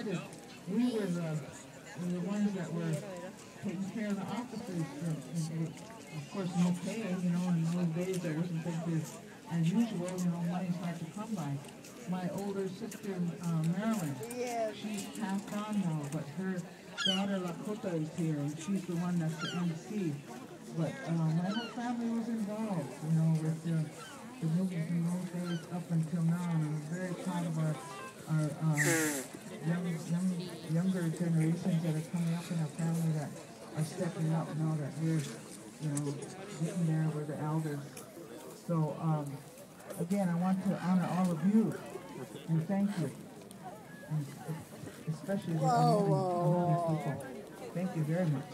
started, we were the, we were the ones that were taking care of the officers. And, and of course, no pay, you know, in those days there wasn't things as, usual, you know, money's hard to come by. My older sister, uh, Marilyn, she's passed on now, but her daughter Lakota is here, and she's the one that's the MC. But uh, my whole family was involved, you know, with the, the movement in those days up until now, and I'm very proud of our, our young, younger generations that are coming up in our family that are stepping up now that we're, you know, getting there, we're the elders. So, um, again, I want to honor all of you and thank you, and especially the Hmong people. Thank you very much.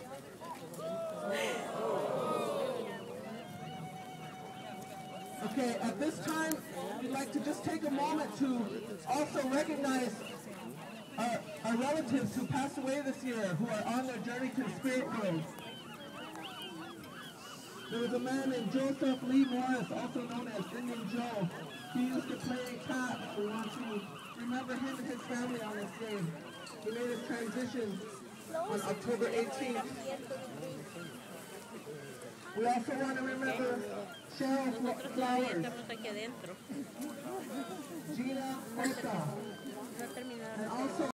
Okay, at this time, we'd like to just take a moment to also recognize relatives who passed away this year, who are on their journey to the spirit world. There was a man named Joseph Lee Morris, also known as Indian Joe. He used to play cat. We want to remember him and his family on this day. He made his transition on October 18th. We also want to remember Cheryl Fl- Flowers, Estamos aquí adentro. Gina Mota,